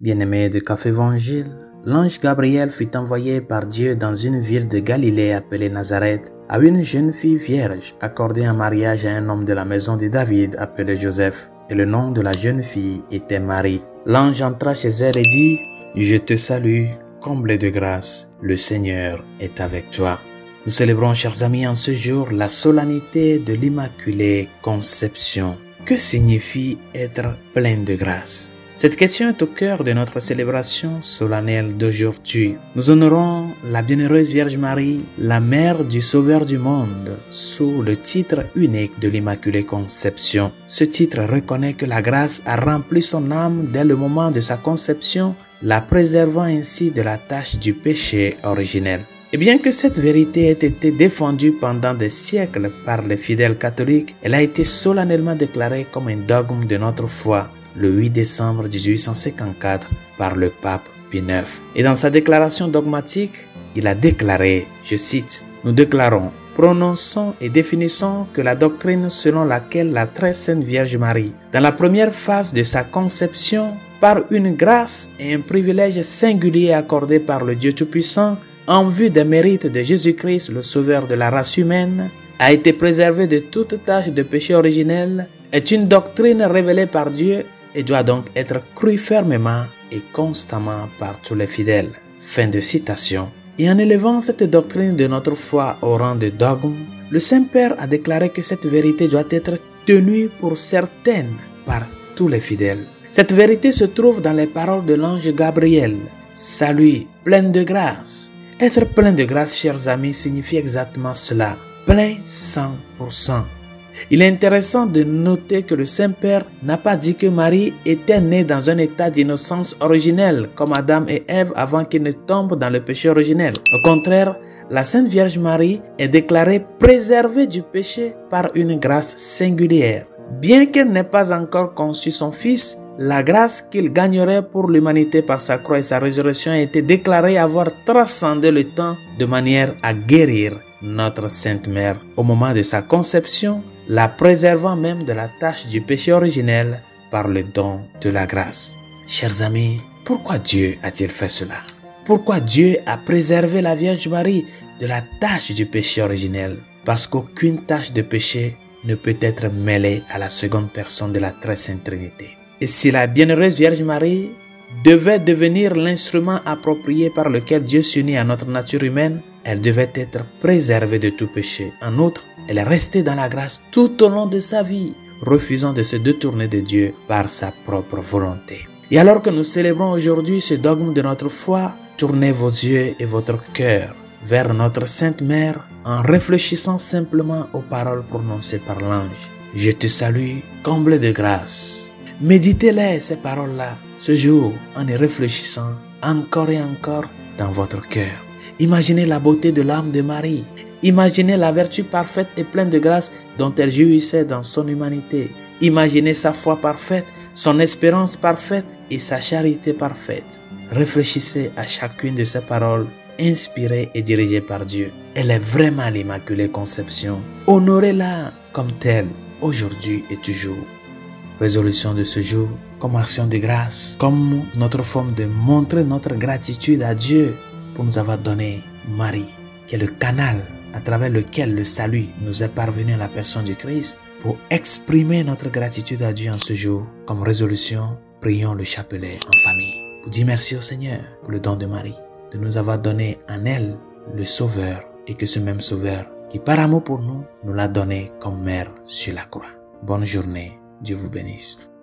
Bien-aimé de Café Évangile, l'ange Gabriel fut envoyé par Dieu dans une ville de Galilée appelée Nazareth à une jeune fille vierge accordée en mariage à un homme de la maison de David appelé Joseph. Et le nom de la jeune fille était Marie. L'ange entra chez elle et dit, Je te salue, comblée de grâce, le Seigneur est avec toi. Nous célébrons, chers amis, en ce jour la solennité de l'Immaculée Conception. Que signifie être plein de grâce? Cette question est au cœur de notre célébration solennelle d'aujourd'hui. Nous honorons la bienheureuse Vierge Marie, la mère du Sauveur du monde, sous le titre unique de l'Immaculée Conception. Ce titre reconnaît que la grâce a rempli son âme dès le moment de sa conception, la préservant ainsi de la tâche du péché originel. Et bien que cette vérité ait été défendue pendant des siècles par les fidèles catholiques, elle a été solennellement déclarée comme un dogme de notre foi le 8 décembre 1854 par le pape Pie IX. Et dans sa déclaration dogmatique, il a déclaré, je cite, Nous déclarons, prononçons et définissons que la doctrine selon laquelle la très sainte Vierge Marie, dans la première phase de sa conception, par une grâce et un privilège singulier accordé par le Dieu Tout-Puissant, en vue des mérites de Jésus-Christ, le Sauveur de la race humaine, a été préservée de toute tâche de péché originel, est une doctrine révélée par Dieu et doit donc être cru fermement et constamment par tous les fidèles. Fin de citation. Et en élevant cette doctrine de notre foi au rang de dogme, le Saint-Père a déclaré que cette vérité doit être tenue pour certaine par tous les fidèles. Cette vérité se trouve dans les paroles de l'ange Gabriel. Salut, plein de grâce. Être plein de grâce, chers amis, signifie exactement cela. Plein 100%. Il est intéressant de noter que le Saint-Père n'a pas dit que Marie était née dans un état d'innocence originelle, comme Adam et Ève avant qu'ils ne tombent dans le péché originel. Au contraire, la Sainte Vierge Marie est déclarée préservée du péché par une grâce singulière. Bien qu'elle n'ait pas encore conçu son Fils, la grâce qu'il gagnerait pour l'humanité par sa croix et sa résurrection a été déclarée avoir transcendé le temps de manière à guérir notre Sainte Mère au moment de sa conception la préservant même de la tâche du péché originel par le don de la grâce. Chers amis, pourquoi Dieu a-t-il fait cela? Pourquoi Dieu a préservé la Vierge Marie de la tâche du péché originel? Parce qu'aucune tâche de péché ne peut être mêlée à la seconde personne de la très sainte Trinité. Et si la bienheureuse Vierge Marie devait devenir l'instrument approprié par lequel Dieu s'unit à notre nature humaine, elle devait être préservée de tout péché. En outre, elle est restée dans la grâce tout au long de sa vie, refusant de se détourner de Dieu par sa propre volonté. Et alors que nous célébrons aujourd'hui ce dogme de notre foi, tournez vos yeux et votre cœur vers notre Sainte Mère en réfléchissant simplement aux paroles prononcées par l'ange. Je te salue, comble de grâce. Méditez-les, ces paroles-là, ce jour, en y réfléchissant encore et encore dans votre cœur. Imaginez la beauté de l'âme de Marie. Imaginez la vertu parfaite et pleine de grâce dont elle jouissait dans son humanité. Imaginez sa foi parfaite, son espérance parfaite et sa charité parfaite. Réfléchissez à chacune de ces paroles inspirées et dirigées par Dieu. Elle est vraiment l'Immaculée Conception. Honorez-la comme telle, aujourd'hui et toujours. Résolution de ce jour, comme action de grâce, comme notre forme de montrer notre gratitude à Dieu pour nous avoir donné Marie, qui est le canal à travers lequel le salut nous est parvenu à la personne du Christ. Pour exprimer notre gratitude à Dieu en ce jour, comme résolution, prions le chapelet en famille. Pour dire merci au Seigneur pour le don de Marie, de nous avoir donné en elle le Sauveur et que ce même Sauveur, qui par amour pour nous, nous l'a donné comme mère sur la croix. Bonne journée, Dieu vous bénisse.